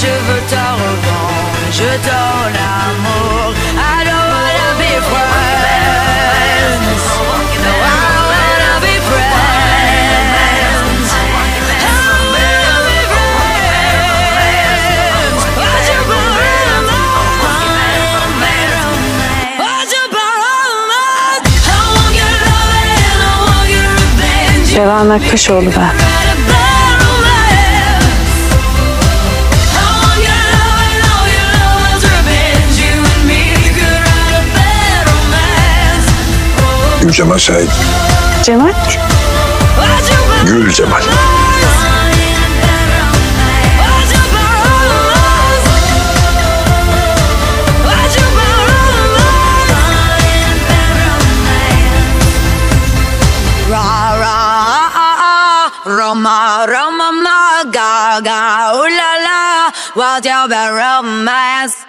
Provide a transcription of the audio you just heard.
je veux ta revanche. Je ton amour, I wanna be friends. No, I wanna be friends. I wanna be friends. What's your problem? What's your problem? I want your love and I want your revenge. Revan Aktaşoğlu ben. Kim Cemal Şahit? Cemal? Gül Cemal. Roma, Roma, ga, ga, ooh la la, what's your romance?